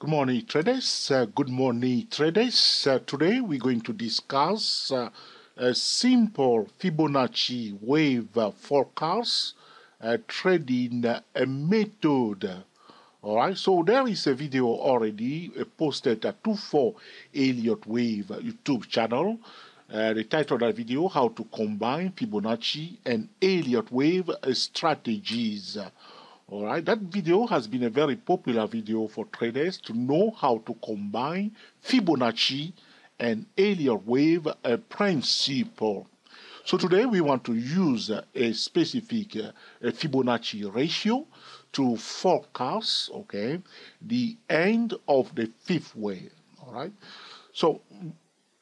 Good morning, traders. Uh, good morning, traders. Uh, today we're going to discuss uh, a simple Fibonacci wave forecast uh, trading uh, method. All right, so there is a video already uh, posted at 24 Elliott Wave YouTube channel. Uh, the title of that video, How to Combine Fibonacci and Elliott Wave Strategies. All right, that video has been a very popular video for traders to know how to combine Fibonacci and Elliott wave uh, principle. So today we want to use a specific uh, Fibonacci ratio to forecast, okay, the end of the fifth wave. All right. So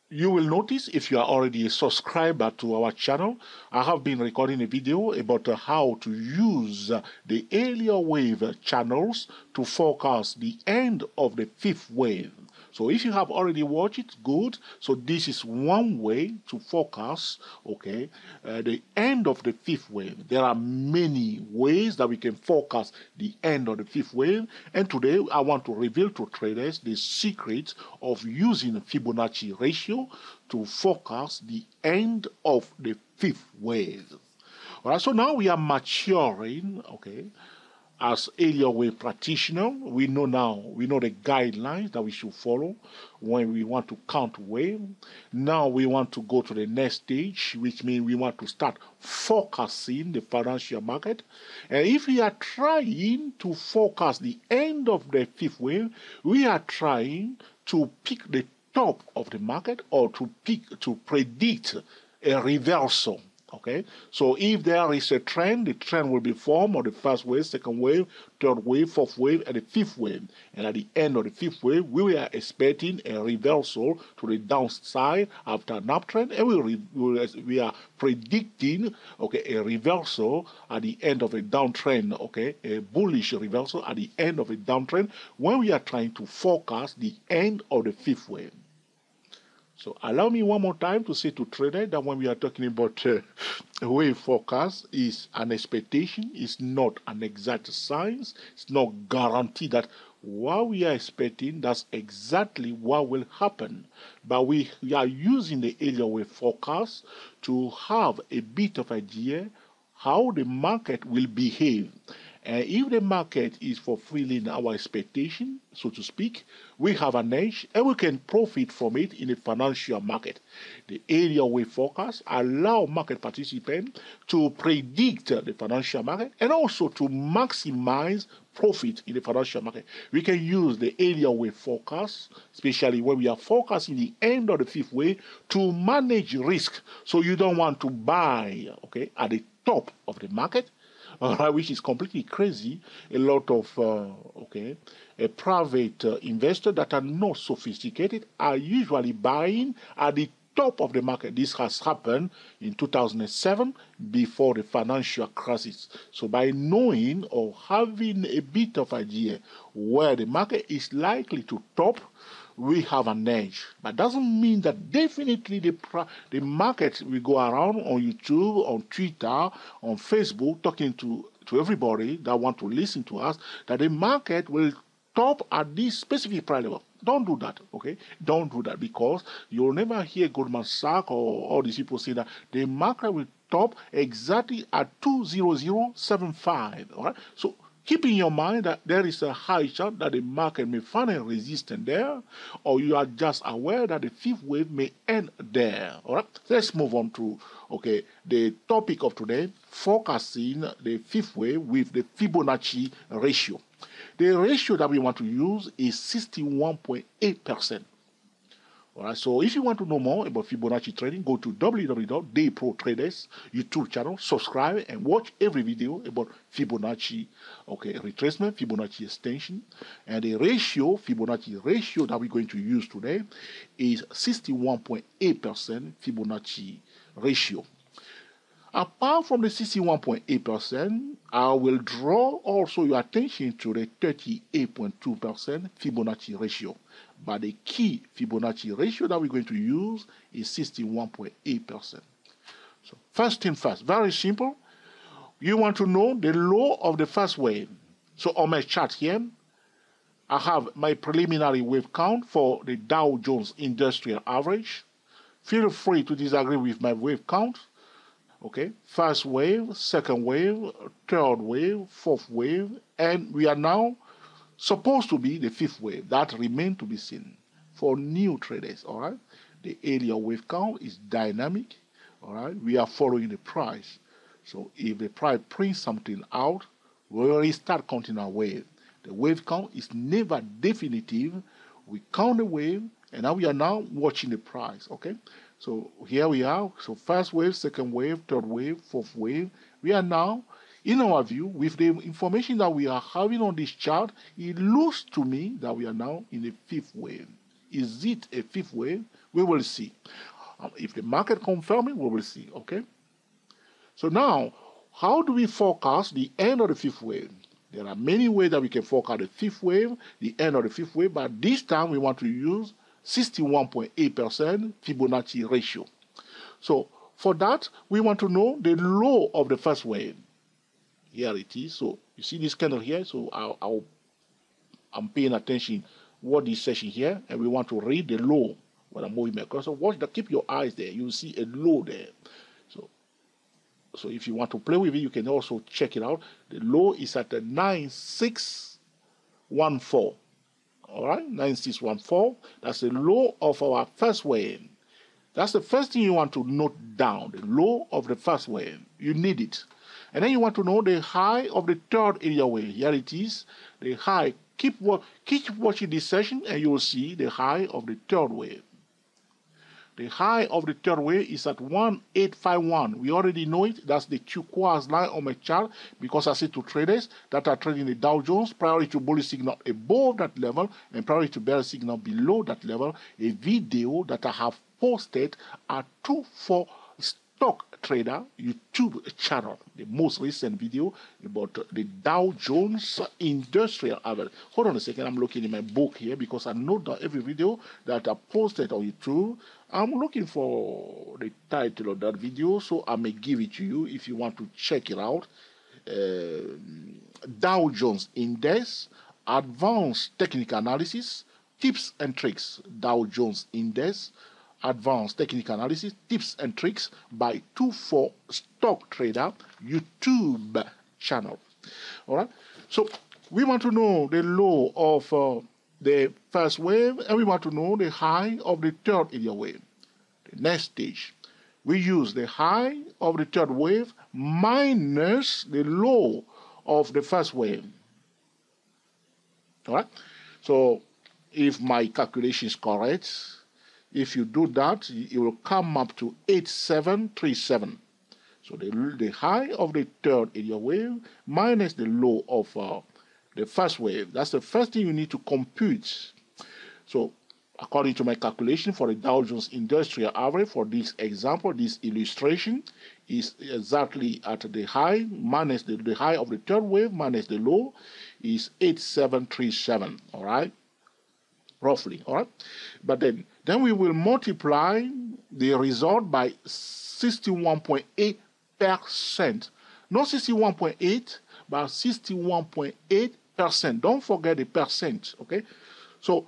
you will notice if you are already a subscriber to our channel, I have been recording a video about how to use the Elliott wave channels to forecast the end of the fifth wave. So if you have already watched it, good. So this is one way to focus, okay, uh, the end of the fifth wave. There are many ways that we can focus the end of the fifth wave. And today I want to reveal to traders the secret of using Fibonacci ratio to focus the end of the fifth wave. All right, so now we are maturing, okay, as Elliott wave practitioner, we know now, we know the guidelines that we should follow when we want to count wave. Now we want to go to the next stage, which means we want to start forecasting the financial market. And if we are trying to forecast the end of the fifth wave, we are trying to pick the top of the market or to pick to predict a reversal Okay, so if there is a trend, the trend will be formed of the first wave, second wave, third wave, fourth wave, and the fifth wave. And at the end of the fifth wave, we are expecting a reversal to the downside after an uptrend, and we, we are predicting okay a reversal at the end of a downtrend. Okay, a bullish reversal at the end of a downtrend when we are trying to forecast the end of the fifth wave. So allow me one more time to say to traders that when we are talking about uh, wave forecast is an expectation, it's not an exact science, it's not guaranteed that what we are expecting, that's exactly what will happen. But we, we are using the Elliott wave forecast to have a bit of idea how the market will behave. And if the market is fulfilling our expectation, so to speak, we have an edge and we can profit from it in the financial market. The Elliott wave forecast allow market participants to predict the financial market and also to maximize profit in the financial market. We can use the Elliott wave forecast, especially when we are forecasting the end of the fifth way, to manage risk. So you don't want to buy, okay, at the top of the market uh, which is completely crazy. A lot of uh, okay, a private uh, investor that are not sophisticated are usually buying at the top of the market. This has happened in 2007 before the financial crisis. So by knowing or having a bit of idea where the market is likely to top, we have an edge. But doesn't mean that definitely the the market will go around on YouTube, on Twitter, on Facebook, talking to to everybody that want to listen to us that the market will top at this specific price level. Don't do that, okay? Don't do that because you'll never hear Goldman Sachs or all these people say that the market will top exactly at 20075, all right? So Keep in your mind that there is a high chance that the market may find a resistance there, or you are just aware that the fifth wave may end there. All right, let's move on to okay the topic of today: forecasting the fifth wave with the Fibonacci ratio. The ratio that we want to use is 61.8 percent. All right, so if you want to know more about Fibonacci trading, go to www.daypro traders YouTube channel, subscribe, and watch every video about Fibonacci, okay, retracement, Fibonacci extension, and the ratio, Fibonacci ratio that we're going to use today is 61.8% Fibonacci ratio. Apart from the 61.8%, I will draw also your attention to the 38.2% Fibonacci ratio. But the key Fibonacci ratio that we're going to use is 61.8%. So first thing first, very simple. You want to know the low of the first wave. So on my chart here, I have my preliminary wave count for the Dow Jones Industrial Average. Feel free to disagree with my wave count. Okay, first wave, second wave, third wave, fourth wave, and we are now supposed to be the fifth wave. That remains to be seen for new traders. All right, the Elliott wave count is dynamic. All right, we are following the price. So if the price prints something out, we already start counting our wave. The wave count is never definitive. We count the wave, and now we are now watching the price. Okay, so here we are. So first wave, second wave, third wave, fourth wave. We are now, in our view, with the information that we are having on this chart, it looks to me that we are now in a fifth wave. Is it a fifth wave? We will see. Um, if the market confirms it, we will see. Okay. So now, how do we forecast the end of the fifth wave? There are many ways that we can forecast the fifth wave, the end of the fifth wave, but this time we want to use 61.8% Fibonacci ratio. So for that, we want to know the low of the first wave. Here it is. So you see this candle here. So I'll, I'll, I'm paying attention what is session here, and we want to read the low when I'm moving my cursor. Watch that. Keep your eyes there. You see a low there. so So if you want to play with it, you can also check it out. The low is at the 9614. All right, 9614. That's the low of our first wave. That's the first thing you want to note down, the low of the first wave. You need it. And then you want to know the high of the third Elliott wave. Here it is, the high. Keep, keep watching this session and you will see the high of the third wave. The high of the third wave is at 1851. We already know it. That's the turquoise line on my chart because I see to traders that are trading the Dow Jones priority to bullish signal above that level and priority to bearish signal below that level. A video that I have posted at 24 stock trader YouTube channel, the most recent video about the Dow Jones Industrial Average. Hold on a second, I'm looking in my book here because I know that every video that I posted on YouTube, I'm looking for the title of that video, so I may give it to you if you want to check it out. Uh, Dow Jones Index, Advanced Technical Analysis, Tips and Tricks, Dow Jones Index, advanced technical analysis, tips and tricks by 24 Stock Trader YouTube channel. All right. So we want to know the low of uh, the first wave and we want to know the high of the third Elliott wave. The next stage, we use the high of the third wave minus the low of the first wave. All right. So if my calculation is correct, if you do that, it will come up to 8737. So the, the high of the third Elliott wave minus the low of uh, the first wave. That's the first thing you need to compute. So according to my calculation for the Dow Jones Industrial Average for this example, this illustration is exactly at the high minus the, the high of the third wave minus the low is 8737. All right roughly, all right? But then, then we will multiply the result by 61.8%. Not 61.8, but 61.8%. Don't forget the percent, okay? So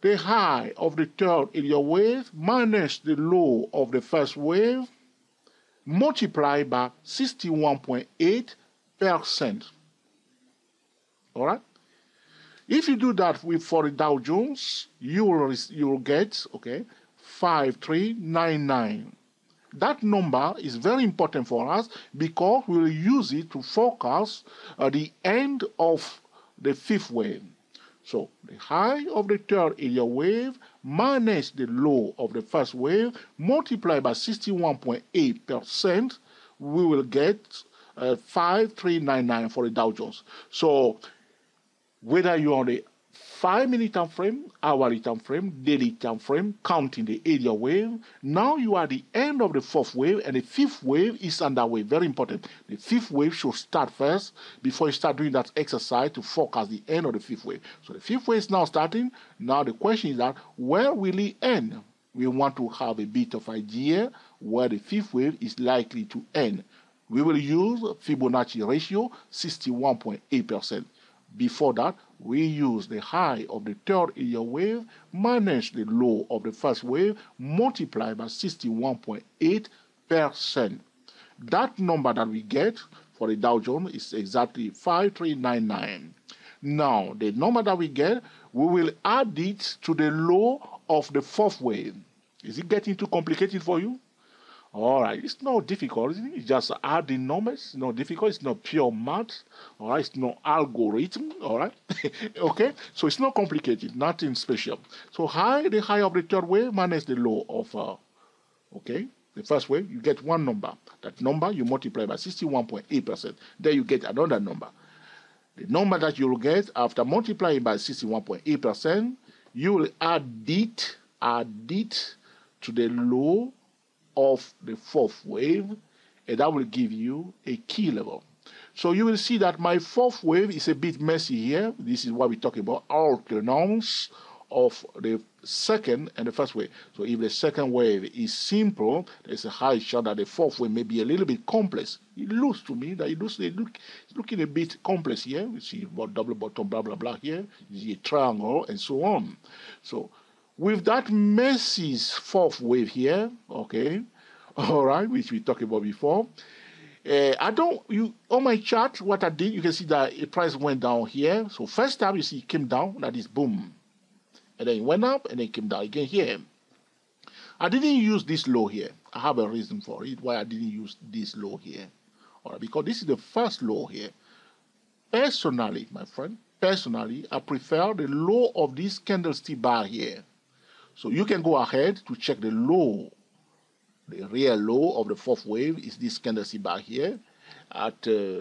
the high of the third Elliott wave minus the low of the first wave multiplied by 61.8%. All right? If you do that with for Dow Jones, you will you will get okay 5399. That number is very important for us because we will use it to forecast uh, the end of the fifth wave. So the high of the third Elliott wave minus the low of the first wave multiplied by 61.8%, we will get uh, 5399 for the Dow Jones. So whether you're on a five minute time frame, hourly time frame, daily time frame, counting the Elliott wave. Now you are the end of the fourth wave, and the fifth wave is underway. Very important. The fifth wave should start first before you start doing that exercise to forecast the end of the fifth wave. So the fifth wave is now starting. Now the question is that where will it end? We want to have a bit of idea where the fifth wave is likely to end. We will use Fibonacci ratio 61.8%. Before that, we use the high of the third Elliott wave minus the low of the first wave multiplied by 61.8%. That number that we get for the Dow Jones is exactly 5399. Now, the number that we get, we will add it to the low of the fourth wave. Is it getting too complicated for you? All right, it's not difficult. It's just adding numbers. It's not difficult. It's not pure math. All right, it's not algorithm. All right, okay. So it's not complicated. Nothing special. So high, the high of the third wave minus the low of, uh, okay, the first wave. You get one number. That number you multiply by 61.8 percent. Then you get another number. The number that you will get after multiplying by 61.8 percent, you will add it, add it to the low of the fourth wave, and that will give you a key level. So you will see that my fourth wave is a bit messy here. This is what we're talking about, alternance of the second and the first wave. So if the second wave is simple, there's a high chance that the fourth wave may be a little bit complex. It looks to me that it looks it look, it's looking a bit complex here. We see about double bottom, blah blah blah here. You see a triangle and so on. So with that messy fourth wave here, okay, all right, which we talked about before. Uh, I don't you on my chart. What I did, you can see that the price went down here. So first time you see it came down, that is boom, and then it went up and then it came down again here. I didn't use this low here. I have a reason for it why I didn't use this low here. All right, because this is the first low here. Personally, my friend, personally, I prefer the low of this candlestick bar here. So you can go ahead to check the low. The real low of the fourth wave is this candlestick bar here at uh,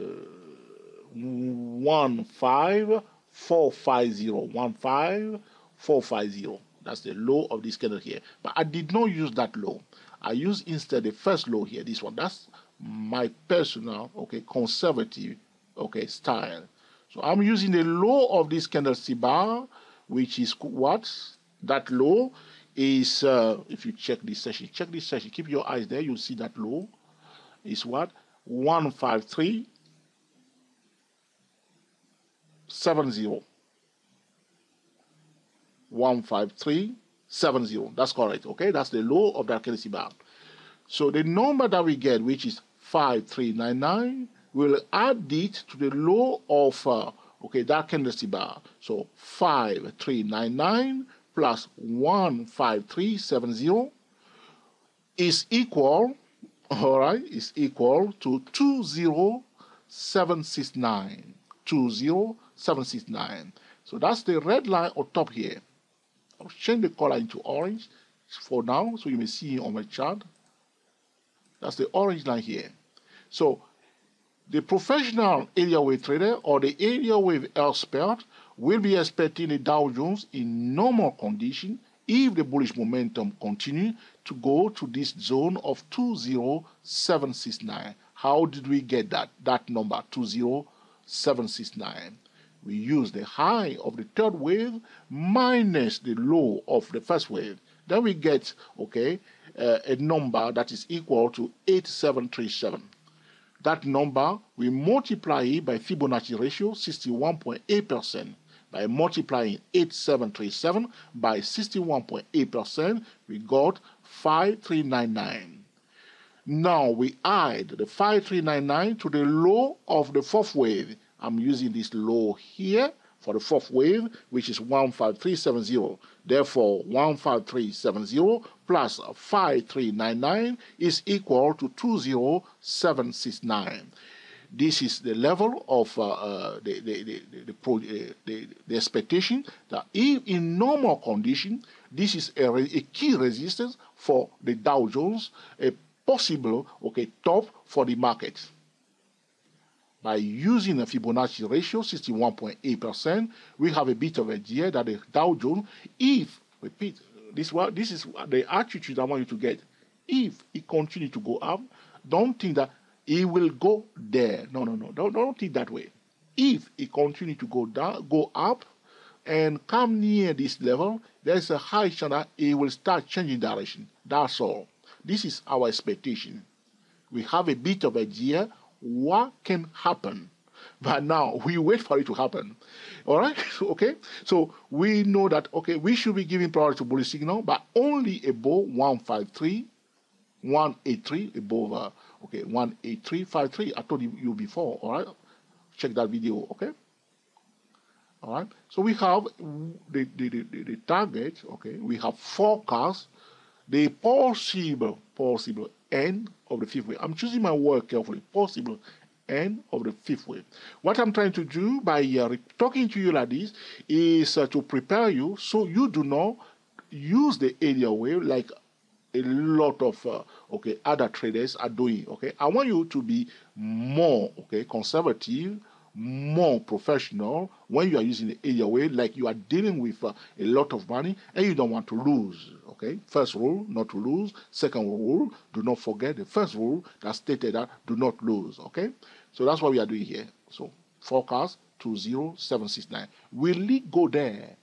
15450. 15450. That's the low of this candle here. But I did not use that low. I used instead the first low here, this one. That's my personal, okay, conservative, okay, style. So I'm using the low of this candlestick bar, which is what? That low is, uh, if you check this session, check this session, keep your eyes there, you'll see that low is what? 153 70. 153 70. That's correct, okay? That's the low of that candlestick bar. So the number that we get, which is 5399, we'll add it to the low of, uh, okay, that candlestick bar. So 5399 plus 15370 is equal, all right, is equal to 20769. 20769. So that's the red line on top here. I'll change the color into orange for now, so you may see on my chart. That's the orange line here. So the professional Elliott wave trader or the Elliott wave expert will be expecting the Dow Jones in normal condition if the bullish momentum continue to go to this zone of 20769. How did we get that, that number, 20769? We use the high of the third wave minus the low of the first wave. Then we get, okay, uh, a number that is equal to 8737. That number, we multiply it by Fibonacci ratio, 61.8%. By multiplying 8737 by 61.8%, we got 5399. Now we add the 5399 to the low of the fourth wave. I'm using this low here for the fourth wave, which is 15370. Therefore, 15370 plus 5399 is equal to 20769. This is the level of uh, uh, the, the, the, uh, the, the, expectation that if in normal condition, this is a, a key resistance for the Dow Jones, a possible okay top for the market. By using a Fibonacci ratio, 61.8%, we have a bit of a idea that the Dow Jones, if, repeat, this, this is the attitude I want you to get. If it continue to go up, don't think that it will go there. No, no, no. Don't, don't think that way. If it continue to go down, go up, and come near this level, there's a high chance that it will start changing direction. That's all. This is our expectation. We have a bit of idea what can happen. but now we wait for it to happen. All right, okay. So we know that okay, we should be giving priority to bullish signal, but only above 153, 183 above uh, okay 18353. I told you before. All right, check that video. Okay. All right. So we have the, the, the, the target. Okay. We have forecast the possible possible end of the fifth wave. I'm choosing my word carefully. Possible end of the fifth wave. What I'm trying to do by uh, talking to you like this is uh, to prepare you so you do not use the Elliott wave like a lot of uh, okay other traders are doing. Okay, I want you to be more okay conservative more professional when you are using the way, like you are dealing with uh, a lot of money and you don't want to lose. Okay, first rule, not to lose. Second rule, do not forget the first rule that stated that do not lose. Okay, so that's what we are doing here. So forecast 20769. Will it go there?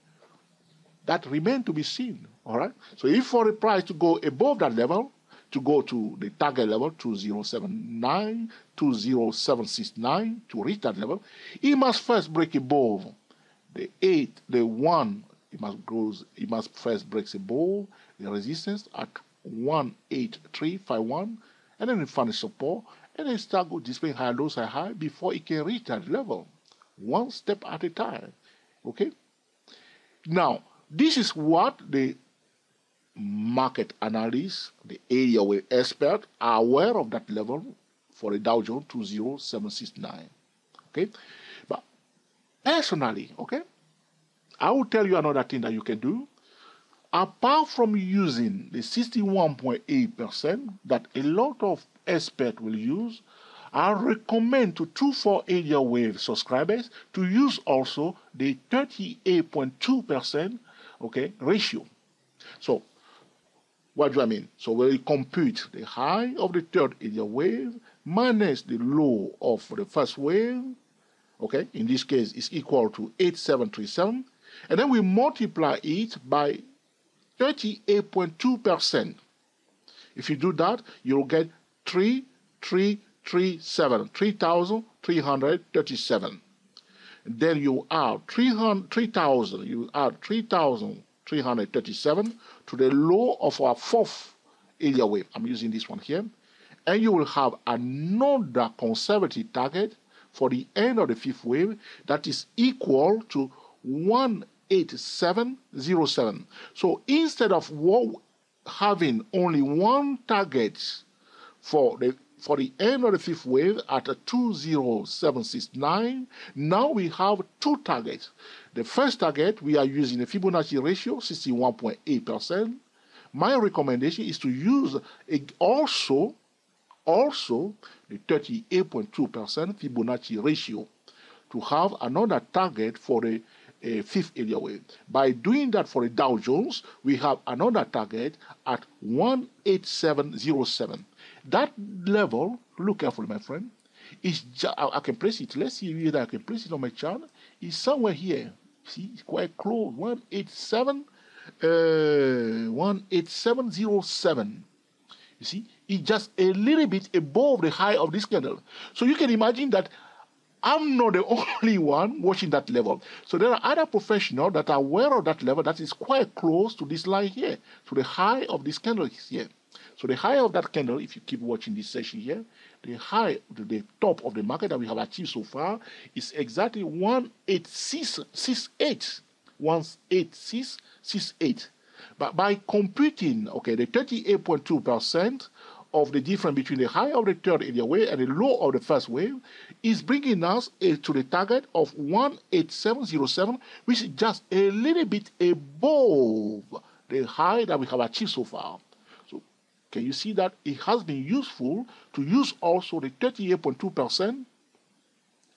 That remain to be seen. All right. So if for the price to go above that level, to go to the target level 2079, 20769 to reach that level, he must first break above the 8, the 1, he must goes, he must first break above the resistance at 18351 and then find the support and then start go displaying high lows high high before it can reach that level one step at a time okay now this is what the market analysts, the Elliott wave expert are aware of that level for the Dow Jones 20769. Okay? But personally, okay, I will tell you another thing that you can do. Apart from using the 61.8% that a lot of experts will use, I recommend to 24 Elliott wave subscribers to use also the 38.2% okay ratio. So what do I mean? So we compute the high of the third Elliott wave minus the low of the first wave, okay, in this case is equal to 8737, and then we multiply it by 38.2%. If you do that, you'll get 3337, 3,337. Then you add 3,000, you add 3,337 to the low of our fourth Elliott wave. I'm using this one here. And you will have another conservative target for the end of the fifth wave that is equal to 18707. So instead of having only one target for the for the end of the fifth wave at 20769, now we have two targets. The first target, we are using a Fibonacci ratio, 61.8%. My recommendation is to use also, also the 38.2% Fibonacci ratio to have another target for the uh, fifth Elliott wave. By doing that for the Dow Jones, we have another target at 18707. That level, look carefully, my friend, is I, I can place it. Let's see whether I can place it on my chart. Is somewhere here. See, it's quite close. 187, uh, 18707. You see, it's just a little bit above the high of this candle. So you can imagine that I'm not the only one watching that level. So there are other professionals that are aware of that level that is quite close to this line here, to the high of this candle here. So the high of that candle, if you keep watching this session here, the high, the, the top of the market that we have achieved so far is exactly 18668. 18668. But by computing, okay, the 38.2% of the difference between the high of the third Elliott wave and the low of the first wave is bringing us uh, to the target of 18707, which is just a little bit above the high that we have achieved so far. Can you see that it has been useful to use also the 38.2%?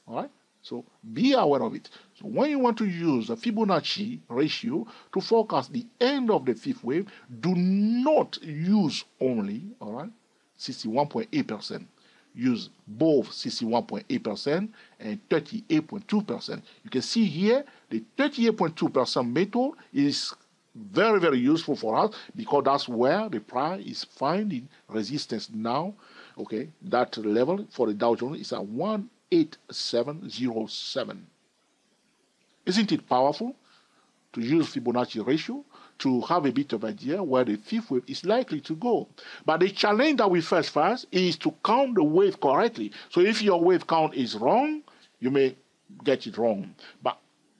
All right? So be aware of it. So when you want to use the Fibonacci ratio to forecast the end of the fifth wave, do not use only, all right, 61.8%. Use both 61.8% and 38.2%. You can see here the 38.2% method is very, very useful for us because that's where the price is finding resistance now. Okay, that level for the Dow Jones is at 18707. Isn't it powerful to use Fibonacci ratio to have a bit of idea where the fifth wave is likely to go. But the challenge that we face first is to count the wave correctly. So if your wave count is wrong, you may get it wrong. But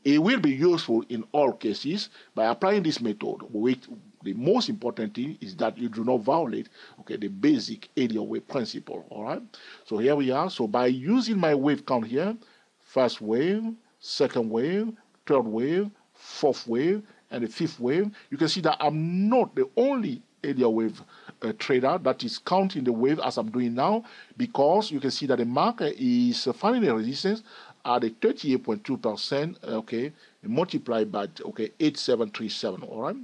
it will be useful in all cases by applying this method. Which the most important thing is that you do not violate okay the basic Elliott wave principle. All right. So here we are. So by using my wave count here, first wave, second wave, third wave, fourth wave, and the fifth wave, you can see that I'm not the only Elliott wave uh, trader that is counting the wave as I'm doing now because you can see that the market is finding a resistance at a 38.2%, okay, multiplied by, okay, 8737, all right?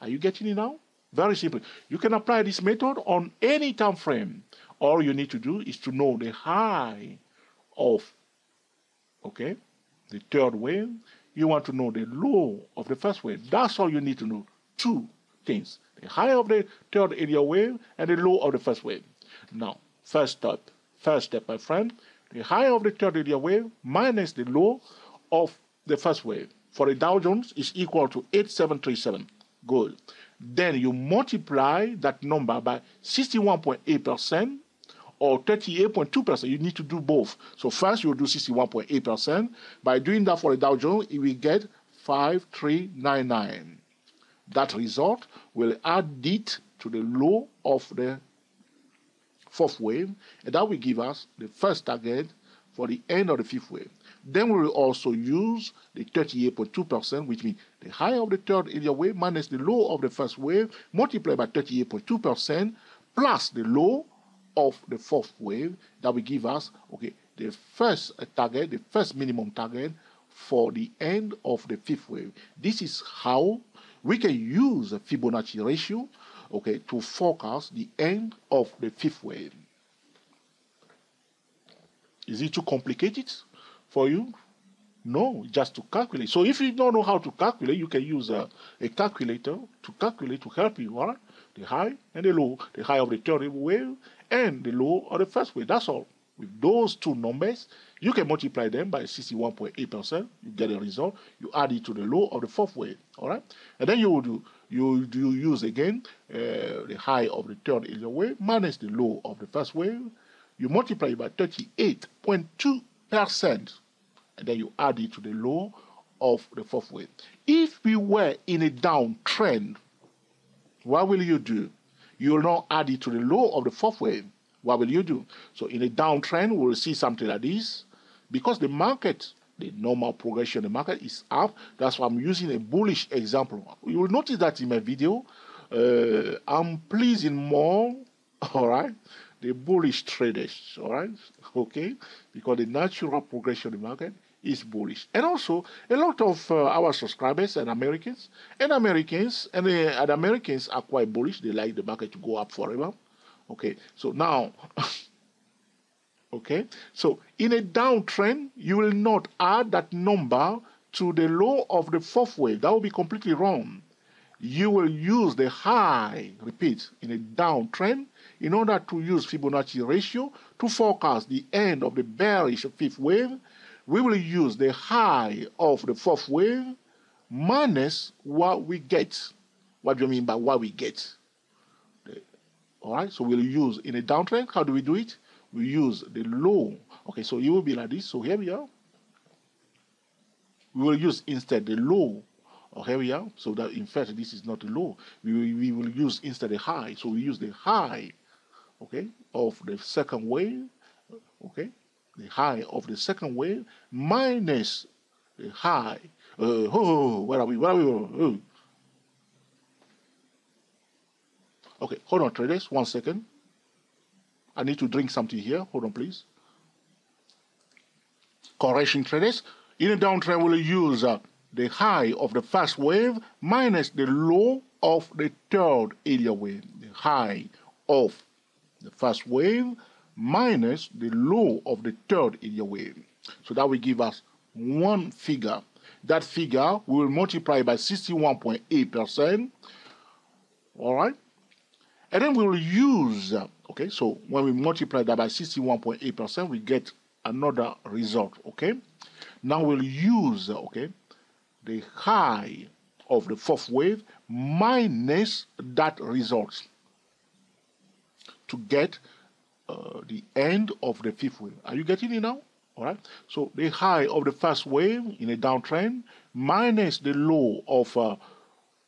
Are you getting it now? Very simple. You can apply this method on any time frame. All you need to do is to know the high of, okay, the third wave, you want to know the low of the first wave. That's all you need to know. Two things. The high of the third Elliott wave and the low of the first wave. Now, first step. First step, my friend. The high of the third Elliott wave minus the low of the first wave. For the Dow Jones is equal to 8737. Good. Then you multiply that number by 61.8% or 38.2%. You need to do both. So first you do 61.8%. By doing that for the Dow Jones, you will get 5399. That result will add it to the low of the fourth wave, and that will give us the first target for the end of the fifth wave. Then we will also use the 38.2%, which means the high of the third Elliott wave minus the low of the first wave multiplied by 38.2% plus the low of the fourth wave that will give us okay the first uh, target, the first minimum target for the end of the fifth wave. This is how we can use a Fibonacci ratio okay to forecast the end of the fifth wave. Is it too complicated for you? No, just to calculate. So if you don't know how to calculate, you can use a, a calculator to calculate to help you, all right? The high and the low, the high of the third wave and the low of the first wave. That's all. With those two numbers, you can multiply them by 61.8%. You get a result. You add it to the low of the fourth wave. All right, and then you will do you do use again uh, the high of the third Elliott wave minus the low of the first wave. You multiply by 38.2%, and then you add it to the low of the fourth wave. If we were in a downtrend, what will you do? You will not add it to the low of the fourth wave. What will you do? So in a downtrend, we'll see something like this. Because the market, the normal progression of the market is up, that's why I'm using a bullish example. You will notice that in my video, uh, I'm pleasing more, all right, the bullish traders, all right, okay, because the natural progression of the market is bullish. And also, a lot of uh, our subscribers and Americans, and Americans, and, uh, and Americans are quite bullish. They like the market to go up forever. Okay, so now, okay, so in a downtrend, you will not add that number to the low of the fourth wave. That will be completely wrong. You will use the high, repeat, in a downtrend in order to use Fibonacci ratio to forecast the end of the bearish fifth wave we will use the high of the fourth wave minus what we get. What do you mean by what we get? All right, so we'll use in a downtrend. How do we do it? We use the low. Okay, so it will be like this. So here we are. We will use instead the low. Oh, here we are. So that in fact this is not the low. We will, we will use instead the high. So we use the high, okay, of the second wave. Okay, the high of the second wave minus the high. Uh, oh, where are we? Where are we? Oh. Okay, hold on, traders. One second. I need to drink something here. Hold on, please. Correction traders. In a downtrend, we'll use uh, the high of the first wave minus the low of the third Elliott wave. The high of the first wave minus the low of the third Elliott wave. So that will give us one figure. That figure we will multiply by 61.8%. All right. And then we'll use, uh, okay, so when we multiply that by 61.8%, we get another result, okay? Now we'll use, okay, the high of the fourth wave minus that result to get uh, the end of the fifth wave. Are you getting it now? All right. So the high of the first wave in a downtrend minus the low of uh,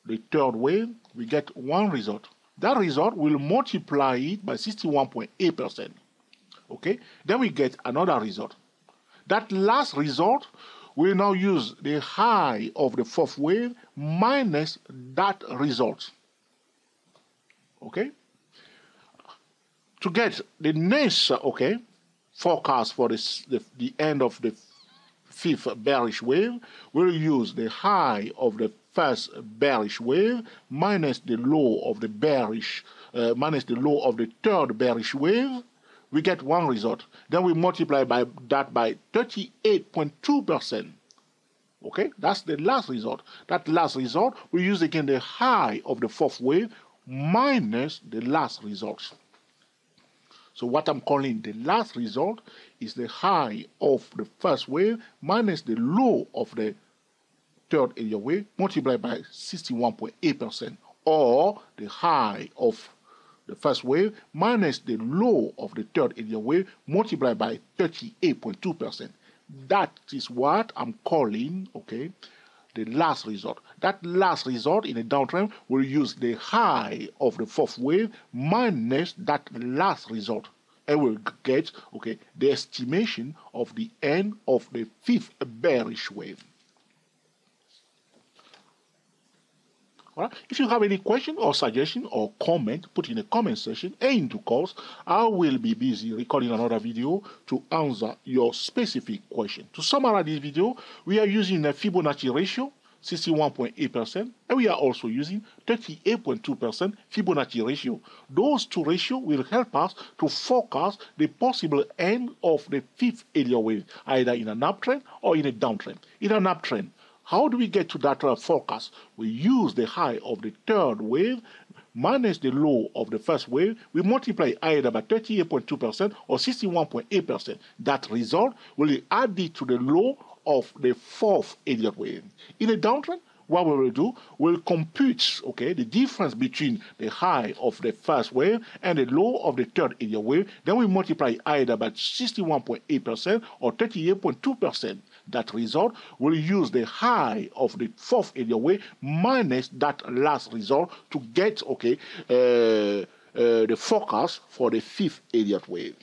the third wave, we get one result. That result will multiply it by 61.8%. Okay. Then we get another result. That last result we now use the high of the fourth wave minus that result. Okay? To get the next, okay, forecast for this, the, the end of the fifth bearish wave, we'll use the high of the first bearish wave minus the low of the bearish, uh, minus the low of the third bearish wave, we get one result. Then we multiply by that by 38.2%. Okay, that's the last result. That last result, we use again the high of the fourth wave minus the last result. So what I'm calling the last result is the high of the first wave minus the low of the third Elliott wave multiplied by 61.8% or the high of the first wave minus the low of the third Elliott wave multiplied by 38.2%. That is what I'm calling, okay, the last result. That last result in a downtrend will use the high of the fourth wave minus that last result. And we'll get, okay, the estimation of the end of the fifth bearish wave. All right. If you have any question or suggestion or comment, put in the comment section and into course, I will be busy recording another video to answer your specific question. To summarize this video, we are using a Fibonacci ratio, 61.8%, and we are also using 38.2% Fibonacci ratio. Those two ratios will help us to forecast the possible end of the fifth Elliott wave, either in an uptrend or in a downtrend. In an uptrend, how do we get to that uh, forecast? We use the high of the third wave minus the low of the first wave. We multiply either by 38.2% or 61.8%. That result will add it to the low of the fourth Elliott wave. In a downtrend, what we will do, we'll compute, okay, the difference between the high of the first wave and the low of the third Elliott wave. Then we multiply either by 61.8% or 38.2% that result, we'll use the high of the fourth Elliott wave minus that last result to get, okay, uh, uh, the forecast for the fifth Elliott wave.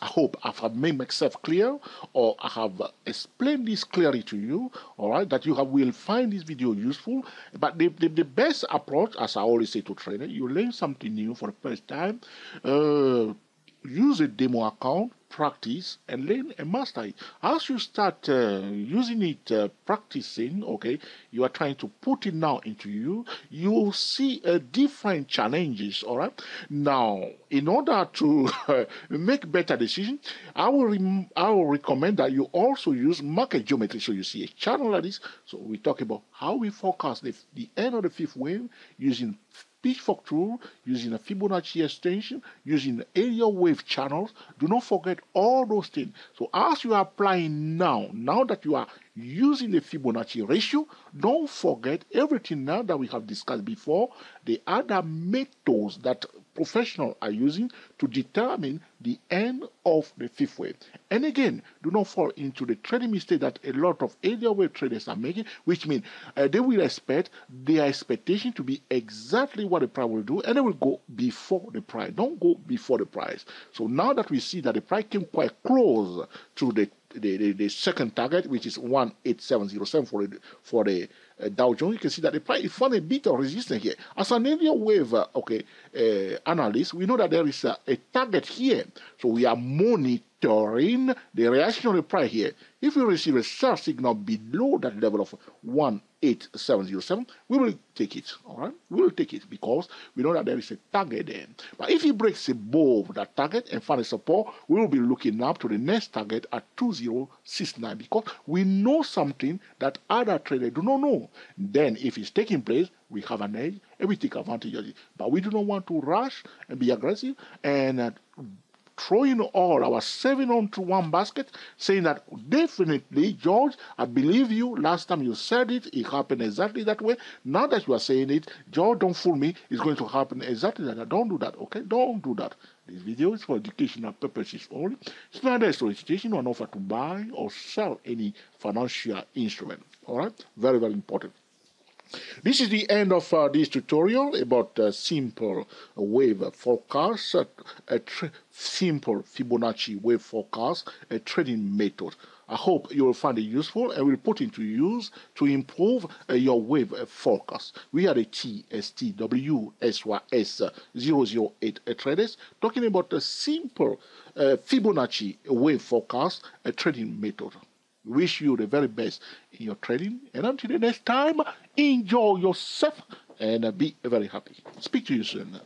I hope I have made myself clear or I have explained this clearly to you, all right, that you have, will find this video useful. But the, the, the best approach, as I always say to trainers, you learn something new for the first time, uh, use a demo account, practice, and learn and master it. As you start uh, using it, uh, practicing, okay, you are trying to put it now into you, you will see uh, different challenges, all right? Now, in order to make better decisions, I will, I will recommend that you also use market geometry. So you see a channel like this. So we talk about how we forecast the, the end of the fifth wave using pitchfork tool, using a Fibonacci extension, using the Elliott wave channels. Do not forget all those things. So as you are applying now, now that you are using the Fibonacci ratio, don't forget everything now that we have discussed before, the other methods that professionals are using to determine the end of the fifth wave. And again, do not fall into the trading mistake that a lot of Elliott wave traders are making, which means uh, they will expect their expectation to be exactly what the price will do, and they will go before the price. Don't go before the price. So now that we see that the price came quite close to the the, the, the, second target, which is 18707 for the, for the uh, Dow Jones, you can see that the price found a bit of resistance here. As an Elliott wave okay, uh, analyst, we know that there is a, a target here. So we are monitoring the reactionary price here. If we receive a sell signal below that level of 18707, we will take it. All right, we will take it because we know that there is a target there. But if it breaks above that target and find a support, we will be looking up to the next target at 2069 because we know something that other traders do not know. Then, if it's taking place, we have an edge and we take advantage of it. But we do not want to rush and be aggressive and uh, throwing all our saving onto one basket, saying that definitely, George, I believe you. Last time you said it, it happened exactly that way. Now that you are saying it, George, don't fool me. It's going to happen exactly that. Way. Don't do that, okay? Don't do that. This video is for educational purposes only. It's not a solicitation or an offer to buy or sell any financial instrument. All right? Very, very important. This is the end of uh, this tutorial about uh, simple wave forecast, uh, a simple Fibonacci wave forecast, a trading method. I hope you will find it useful and will put into use to improve uh, your wave forecast. We are the TSTWSYS008 uh, traders talking about a simple uh, Fibonacci wave forecast, a trading method wish you the very best in your trading. And until the next time, enjoy yourself and be very happy. Speak to you soon.